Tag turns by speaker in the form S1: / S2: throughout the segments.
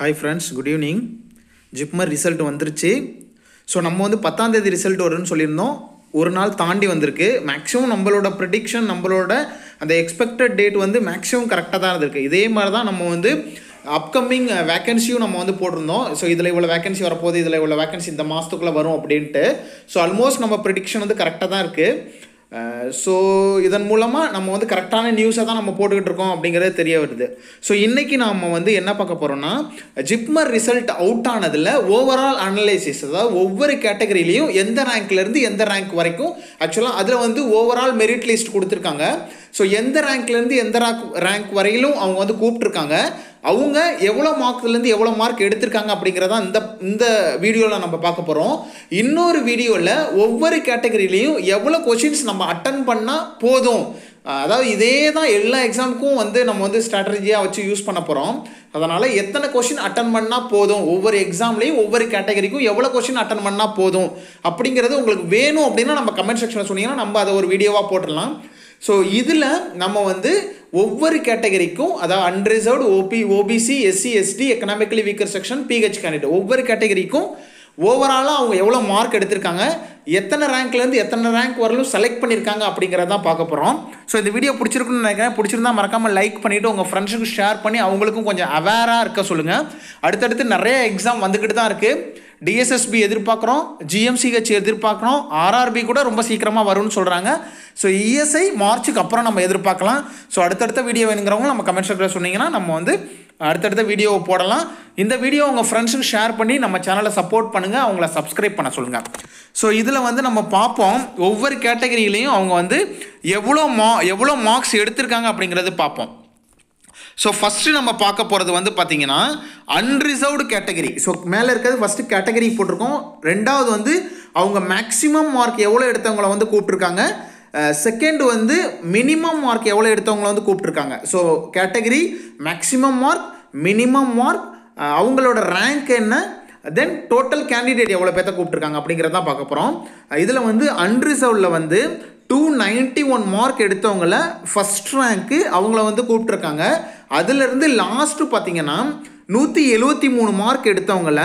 S1: Hi friends good evening JIPMER result வந்துருச்சு. So நம்ம வந்து பத்தாம் தேதி ரிசல்ட் வரும்னு சொல்லியிருந்தோம். ஒரு நாள் தாண்டி வந்திருக்கு. மேக்ஸிமம் நம்மளோட ப்ரிடிக்ஷன் நம்மளோட அந்த எக்ஸ்பெக்டட் டேட் வந்து மேக்ஸிமம் கரெக்டாக தான் இருந்திருக்கு. இதே மாதிரி தான் நம்ம வந்து அப்கமிங் வேக்கன்சியும் uh, நம்ம வந்து போட்டிருந்தோம். ஸோ இதில் இவ்வளோ வேக்கன்சி வரப்போகுது இதில் இவ்வளோ வேகன்சி இந்த மாதத்துக்குள்ளே வரும் அப்படின்ட்டு. ஸோ ஆல்மோஸ்ட் நம்ம ப்ரிடிக்ஷன் வந்து கரெக்டாக தான் இருக்குது ஸோ இதன் மூலமாக நம்ம வந்து கரெக்டான நியூஸை தான் நம்ம போட்டுக்கிட்டு இருக்கோம் அப்படிங்கிறது தெரிய வருது. ஸோ இன்றைக்கி நாம் வந்து என்ன பார்க்க போகிறோம்னா ஜிப்மர் ரிசல்ட் அவுட் ஆனதில் ஓவரால் அனலைசிஸ் அதாவது ஒவ்வொரு கேட்டகரியிலையும் எந்த ரேங்க்லேருந்து எந்த ரேங்க் வரைக்கும் ஆக்சுவலாக அதில் வந்து ஓவரால் மெரிட் லிஸ்ட் கொடுத்துருக்காங்க. ஸோ எந்த ரேங்க்லேருந்து எந்த ரேங்க் ரேங்க் வரையிலும் அவங்க வந்து கூப்பிட்ருக்காங்க அவங்க எவ்வளோ மார்க்லேருந்து எவ்வளோ மார்க் எடுத்திருக்காங்க அப்படிங்கிறதான் இந்த இந்த வீடியோவில் நம்ம பார்க்க போகிறோம் இன்னொரு வீடியோவில் ஒவ்வொரு கேட்டகரியிலையும் எவ்வளோ கொஷின்ஸ் நம்ம அட்டன் பண்ணால் போதும். அதாவது இதே தான் எல்லா எக்ஸாமுக்கும் வந்து நம்ம வந்து ஸ்ட்ராட்டஜியாக வச்சு யூஸ் பண்ண போகிறோம் அதனால் எத்தனை கொஷின் அட்டன் பண்ணால் போதும்? ஒவ்வொரு எக்ஸாம்லேயும் ஒவ்வொரு கேட்டகரிக்கும் எவ்வளோ கொஷின் அட்டன் பண்ணால் போதும்? அப்படிங்கிறது உங்களுக்கு வேணும் அப்படின்னா நம்ம கமெண்ட் செக்ஷனில் சொன்னீங்கன்னா நம்ம அதை ஒரு வீடியோவாக போட்டுடலாம். ஸோ இதில் நம்ம வந்து ஒவ்வொரு கேட்டகரிக்கும் அதாவது unreserved OB OBC SC ST economically weaker section PH candidate ஒவ்வொரு கேட்டகரிக்கும் ஓவராலாக அவங்க எவ்வளோ மார்க் எடுத்திருக்காங்க எத்தனை ரேங்க்லேருந்து எத்தனை ரேங்க் வரலும் செலக்ட் பண்ணியிருக்காங்க அப்படிங்கிறதான் பார்க்க போகிறோம் ஸோ இந்த வீடியோ பிடிச்சிருக்குன்னு நினைக்கிறேன். பிடிச்சிருந்தா மறக்காமல் லைக் பண்ணிவிட்டு உங்கள் ஃப்ரெண்ட்ஸுக்கு ஷேர் பண்ணி அவங்களுக்கும் கொஞ்சம் அவேராக இருக்க சொல்லுங்கள் அடுத்தடுத்து நிறைய எக்ஸாம் வந்துக்கிட்டு தான் இருக்குது டிஎஸ்எஸ்பி எதிர்பார்க்குறோம் ஜிஎம்சிஹெச் எதிர்பார்க்குறோம் ஆர்ஆர்பி கூட ரொம்ப சீக்கிரமாக வரும்னு சொல்கிறாங்க ஸோ இஎஸ்ஐ மார்ச்சுக்கு அப்புறம் நம்ம எதிர்பார்க்கலாம். ஸோ அடுத்தடுத்த வீடியோ வேணுங்கிறவங்க நம்ம கமெண்ட் செக்டரில் சொன்னீங்கன்னா நம்ம வந்து அடுத்தடுத்த வீடியோவை போடலாம். இந்த வீடியோ உங்கள் ஃப்ரெண்ட்ஸுக்கு ஷேர் பண்ணி நம்ம சேனலை சப்போர்ட் பண்ணுங்கள் அவங்கள சப்ஸ்கிரைப் பண்ண சொல்லுங்கள் ஸோ இதில் வந்து நம்ம பார்ப்போம். ஒவ்வொரு கேட்டகரியிலையும் அவங்க வந்து எவ்வளோ மா எவ்வளோ மார்க்ஸ் எடுத்திருக்காங்க அப்படிங்கிறது பார்ப்போம். ஸோ ஃபஸ்ட்டு நம்ம பார்க்க போகிறது வந்து பார்த்தீங்கன்னா அன்ரிசர்வ்டு கேட்டகரி ஸோ மேலே இருக்கிறது ஃபஸ்ட்டு கேட்டகரி போட்டிருக்கோம். ரெண்டாவது வந்து அவங்க மேக்ஸிமம் மார்க் எவ்வளோ எடுத்தவங்கள வந்து கூப்பிட்ருக்காங்க செகண்ட் வந்து மினிமம் மார்க் எவ்வளோ எடுத்தவங்கள வந்து கூப்பிட்ருக்காங்க so category maximum mark minimum mark அவங்களோட ரேங்க் என்ன? தென் டோட்டல் கேண்டிடேட் எவ்வளோ பேர்த்த கூப்பிட்ருக்காங்க அப்படிங்கிறதான் பார்க்க போகிறோம் இதில் வந்து அன்ரிசர்வ்டில் வந்து டூ நைன்ட்டி ஒன் மார்க் எடுத்தவங்கள ஃபஸ்ட் ரேங்க்கு அவங்கள வந்து கூப்பிட்ருக்காங்க அதுலேருந்து லாஸ்ட்டு பார்த்தீங்கன்னா நூற்றி எழுபத்தி மூணு மார்க் எடுத்தவங்கள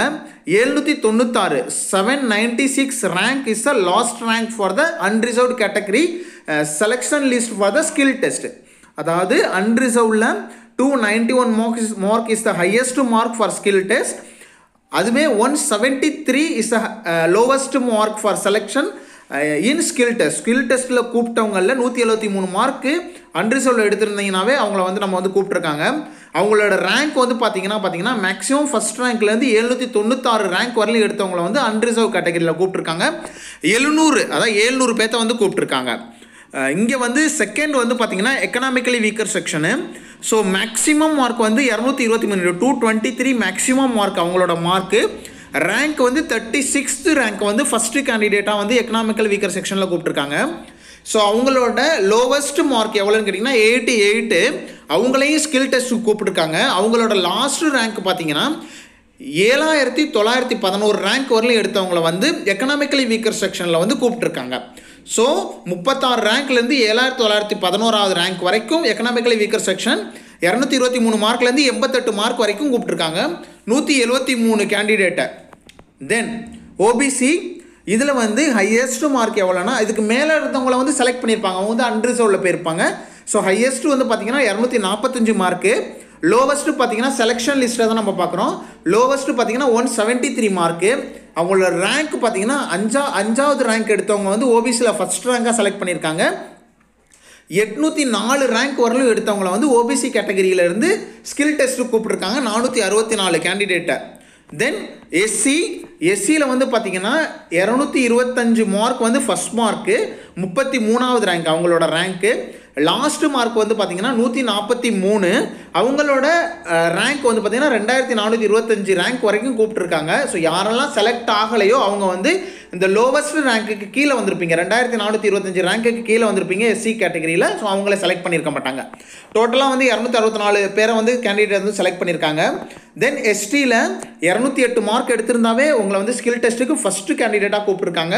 S1: எழுநூற்றி தொண்ணூத்தாறு seven ninety six rank is the last rank for the unreserved category selection list for the skill test அதாவது அன்ரிசர்வ்டில் two ninety one mark is mark is the highest mark for skill test அதுவே one seventy three is the lowest mark for selection in skill test. Skill டெஸ்ட்டில் கூப்பிட்டவங்களில் நூற்றி எழுபத்தி மூணு mark அன்ரிசர்வ்ல எடுத்திருந்தீங்கனாவே அவங்கள வந்து நம்ம வந்து கூப்பிட்ருக்காங்க அவங்களோட ரேங்க் வந்து பார்த்தீங்கன்னா பார்த்தீங்கன்னா மேக்ஸிமம் ஃபஸ்ட் ரேங்க்லேருந்து எழுநூற்றி தொண்ணூத்தாறு ரேங்க் வரலையும் எடுத்தவங்கள வந்து அன்ரிசர்வ் கேட்டகரியில் கூப்பிட்ருக்காங்க எழுநூறு அதாவது ஏழ்நூறு பேர்த்த வந்து கூப்பிட்ருக்காங்க இங்கே வந்து செகண்ட் வந்து பார்த்தீங்கன்னா economically weaker section so maximum mark வந்து இரநூத்தி இருபத்தி மூணு two twenty three maximum mark அவங்களோட மார்க்கு ரேங்க் வந்து தேர்ட்டி சிக்ஸ்த்து ரேங்க் வந்து ஃபஸ்ட்டு கேண்டிடேட்டாக வந்து எக்கனாமிக்கல் வீக்கர் செக்ஷனில் கூப்பிட்ருக்காங்க ஸோ அவங்களோட லோவஸ்ட் மார்க் எவ்வளோன்னு கேட்டிங்கன்னா எயிட்டி எயிட்டு அவங்களையும் ஸ்கில் டெஸ்ட்டு கூப்பிட்ருக்காங்க அவங்களோட லாஸ்ட் ரேங்க் பார்த்தீங்கன்னா ஏழாயிரத்தி தொள்ளாயிரத்தி பதினோரு ரேங்க் வரலையும் எடுத்தவங்கள வந்து எக்கனாமிக்கலி வீக்கர் செக்ஷனில் வந்து கூப்பிட்ருக்காங்க ஸோ முப்பத்தாறு ரேங்க்லேருந்து ஏழாயிரத்தி தொள்ளாயிரத்தி பதினோராவது ரேங்க் வரைக்கும் எக்கனாமிக்கலி வீக்கர் செக்ஷன் இரநூத்தி இருபத்தி மூணு மார்க்லேருந்து எண்பத்தெட்டு மார்க் வரைக்கும் கூப்பிட்ருக்காங்க நூற்றி எழுபத்தி மூணு கேண்டிடேட்டை தென் ஓபிசி இதில் வந்து ஹையஸ்ட் மார்க் எவ்வளோனா இதுக்கு மேலே இருந்தவங்கள வந்து செலக்ட் பண்ணியிருப்பாங்க. அவங்க வந்து அன்ரிசர்வில் போயிருப்பாங்க. ஸோ ஹையஸ்ட் வந்து பார்த்திங்கன்னா இரநூத்தி நாற்பத்தஞ்சு மார்க்கு லோவஸ்ட்டு பார்த்தீங்கன்னா செலெக்ஷன் லிஸ்ட்டில் தான் நம்ம பார்க்குறோம் லோவஸ்ட்டு பார்த்தீங்கன்னா ஒன் செவன்ட்டி த்ரீ மார்க்கு அவங்களோட ரேங்க் பார்த்தீங்கன்னா அஞ்சா அஞ்சாவது ரேங்க் எடுத்தவங்க வந்து ஓபிசியில் ஃபஸ்ட் ரேங்காக செலக்ட் பண்ணியிருக்காங்க. எட்நூற்றி நாலு ரேங்க் வரலும் எடுத்தவங்கள வந்து ஓபிசி கேட்டகரியிலேருந்து ஸ்கில் டெஸ்ட்டு கூப்பிட்ருக்காங்க நானூற்றி அறுபத்தி நாலு கேண்டிடேட்டை தென் எஸ்சி எஸ்சியில் வந்து பார்த்தீங்கன்னா இரநூத்தி இருபத்தஞ்சு மார்க் வந்து ஃபஸ்ட் மார்க்கு முப்பத்தி மூணாவது ரேங்க் அவங்களோட ரேங்க்கு லாஸ்ட்டு மார்க் வந்து பார்த்தீங்கன்னா நூற்றி நாற்பத்தி மூணு. அவங்களோட ரேங்க் வந்து பார்த்திங்கன்னா ரெண்டாயிரத்தி நானூற்றி இருபத்தஞ்சு ரேங்க் வரைக்கும் கூப்பிட்ருக்காங்க ஸோ யாரெல்லாம் செலக்ட் ஆகலையோ அவங்க வந்து இந்த லோவஸ்ட் ரேங்க்குக்கு கீழே வந்திருப்பீங்க. ரெண்டாயிரத்தி நானூற்றி இருபத்தஞ்சு ரேங்க்குக்கு கீழே வந்திருப்பீங்க எஸ்சி கேட்டகரியில் ஸோ அவங்கள செலக்ட் பண்ணியிருக்க மாட்டாங்க. டோட்டலாக வந்து இரநூத்தி அறுபத்தி நாலு பேரை வந்து கேண்டிடேட் வந்து செலக்ட் பண்ணியிருக்காங்க. தென் எஸ்டியில் இரநூத்தி எட்டு மார்க் எடுத்திருந்தாவே உங்களை வந்து ஸ்கில் டெஸ்ட்டுக்கு ஃபஸ்ட்டு கேண்டிடேட்டாக கூப்பிட்ருக்காங்க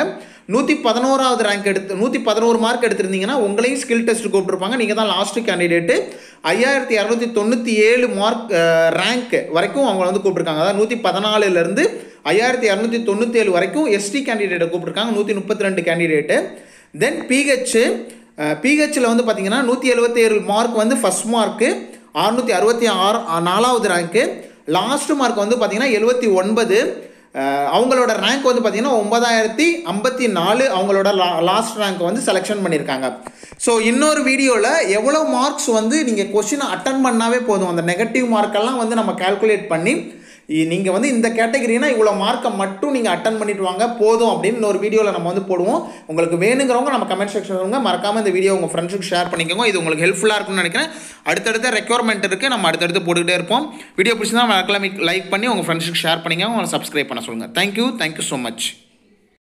S1: நூற்றி பதினோராவது ரேங்க் எடுத்து நூற்றி பதினோரு மார்க் எடுத்திருந்தீங்கன்னா உங்களையும் ஸ்கில் டெஸ்ட் கூப்பிட்டுருப்பாங்க. நீங்கள் தான் லாஸ்ட்டு கேண்டிடேட்டு ஐயாயிரத்தி இரநூத்தி தொண்ணூற்றி ஏழு மார்க் ரேங்க் வரைக்கும் அவங்கள வந்து கூப்பிட்ருக்காங்க அதாவது நூற்றி பதினாலுலேருந்து ஐயாயிரத்தி இரநூத்தி தொண்ணூற்றி வரைக்கும் எஸ்டி கேண்டிடேட்டை கூப்பிட்ருக்காங்க நூற்றி முப்பத்தி ரெண்டு கேண்டிடேட்டு தென் பிஹெச் பிஹெச்சில் வந்து பார்த்திங்கன்னா நூற்றி எழுபத்தி ஏழு மார்க் வந்து ஃபஸ்ட் மார்க்கு அறுநூற்றி அறுபத்தி ஆறு நாலாவது ரேங்க்கு லாஸ்ட் மார்க் வந்து பார்த்திங்கன்னா எழுபத்தி ஒன்பது அவங்களோட ரேங்க் வந்து பார்த்திங்கன்னா ஒன்பதாயிரத்தி ஐம்பத்தி நாலு அவங்களோட லா லாஸ்ட் ரேங்க் வந்து செலெக்ஷன் பண்ணியிருக்காங்க ஸோ இன்னொரு வீடியோவில் எவ்வளோ மார்க்ஸ் வந்து நீங்கள் கொஷினை அட்டன் பண்ணாவே போதும். அந்த நெகட்டிவ் மார்க்கெல்லாம் வந்து நம்ம கால்குலேட் பண்ணி நீங்கள் வந்து இந்த கேட்டகரினா இவ்வளோ மார்க்கை மட்டும் நீங்கள் அட்டன் பண்ணிட்டு வாங்க போதும் அப்படின்னு இன்னொரு வீடியோவில் நம்ம வந்து போடுவோம். உங்களுக்கு வேணுங்கிறவங்க நம்ம கமெண்ட் செக்ஷன் மறக்காமல் இந்த வீடியோ உங்கள் ஃப்ரெண்ட்ஸுக்கு ஷேர் பண்ணிக்கோங்க. இது உங்களுக்கு ஹெல்ப்ஃபுல்லாக இருக்கும்னு நினைக்கிறேன். அடுத்தடுத்த ரெக்யர்மெண்ட் இருக்குது நம்ம அடுத்தடுத்து போட்டுக்கிட்டே இருப்போம். வீடியோ பிடிச்சிருந்தா மறக்காம லைக் பண்ணி உங்கள் ஃப்ரெண்ட்ஸுக்கு ஷேர் பண்ணிக்கோங்க. உங்களை சப்ஸ்கிரைப் பண்ண சொல்லுங்கள் தேங்க்யூ தேங்க்யூ ஸோ மச்